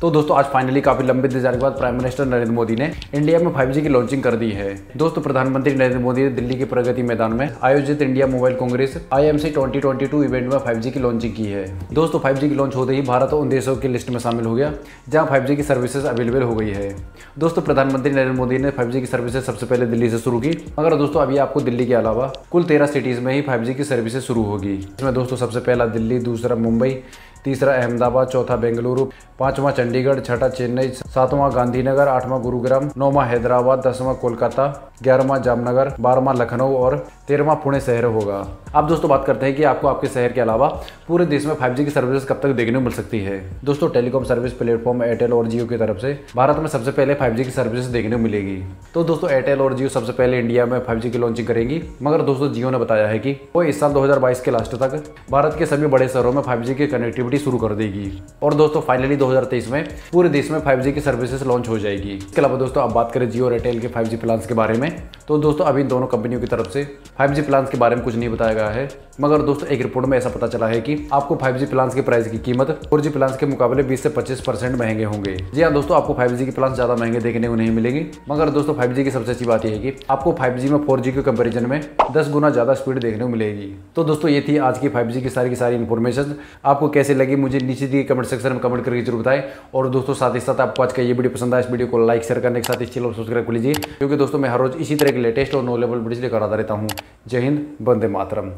तो दोस्तों, आज फाइनली काफ़ी लंबे इंतज़ार के बाद प्राइम मिनिस्टर नरेंद्र मोदी ने इंडिया में 5G की लॉन्चिंग कर दी है। दोस्तों, प्रधानमंत्री नरेंद्र मोदी ने दिल्ली के प्रगति मैदान में आयोजित India mobile congress IMC 2022 event में 5G की लॉन्चिंग की है। दोस्तों 5G की लॉन्च होते ही भारत उन देशों की लिस्ट में शामिल हो गया, जहाँ 5G की सर्विसेज़ अवेलेबल हो गई है। दोस्तों, प्रधानमंत्री नरेंद्र मोदी ने 5G की सर्विसेज़ सबसे पहले दिल्ली से शुरू की, मगर दोस्तों, अभी आपको दिल्ली के अलावा कुल तेरह सिटीज़ में ही 5G की सर्विसेज़ शुरू होगी। इसमें दोस्तों, सबसे पहला दिल्ली, दूसरा मुंबई तीसरा अहमदाबाद चौथा बेंगलुरु पांचवा चंडीगढ़ छठा चेन्नई सातवां गांधीनगर, आठवां गुरुग्राम, नौवां हैदराबाद, दसवां कोलकाता, ग्यारहवां जामनगर, बारहवां लखनऊ और तेरहवां पुणे शहर होगा। अब दोस्तों बात करते हैं कि आपको आपके शहर के अलावा पूरे देश में 5G की सर्विस कब तक देखने को मिल सकती है। दोस्तों टेलीकॉम सर्विस प्लेटफॉर्म एयरटेल और जियो की तरफ़ से भारत में सबसे पहले 5G की सर्विस देखने को मिलेगी। तो दोस्तों एयरटेल और जियो सबसे पहले इंडिया में 5G की लॉन्चिंग करेंगी, मगर दोस्तों जियो ने बताया है कि वो इस साल 2022 के लास्ट तक भारत के सभी बड़े शहरों में 5G की कनेक्टिविटी शुरू कर देगी। और दोस्तों फाइनली 2023 में पूरे देश में 5G की सर्विसेज़ लॉन्च हो जाएगी। इसके अलावा दोस्तों, आप बात करें जियो रिटेल के 5G प्लान के बारे में। तो दोस्तों, अभी दोनों कंपनियों की तरफ़ से 5G प्लान के बारे में कुछ नहीं बताया गया है। मगर दोस्तों, एक रिपोर्ट में ऐसा पता चला है कि आपको 5G प्लान के प्राइस की कीमत 4G प्लान के मुकाबले 20 से 25 परसेंट महँगे होंगे। जी हाँ दोस्तों, आपको 5G की प्लान ज़्यादा महँगे देखने को नहीं मिलेगी। मगर दोस्तों 5G की सबसे अच्छी बात यह है कि आपको 5G में 4G के कंपेरिजन में 10 गुना ज़्यादा स्पीड देखने को मिलेगी। तो दोस्तों, ये थी आज की 5G की सारी की सारी इन्फॉर्मेशन आपको कैसे लगी, मुझे नीचे दिए कमेंट सेक्शन में कमेंट करके ज़रूर बताएँ। और दोस्तों, साथ ही साथ आपको आज का ये वीडियो पसंद आया, इस वीडियो को लाइक शेयर करने के साथ इस चैनल को सब्सक्राइब कर लीजिए। क्योंकि दोस्तों, मैं हर रोज इसी तरह लेटेस्ट और नॉलेबल वीडियो लेकर आता रहता हूँ। जय हिंद बंदे मातरम।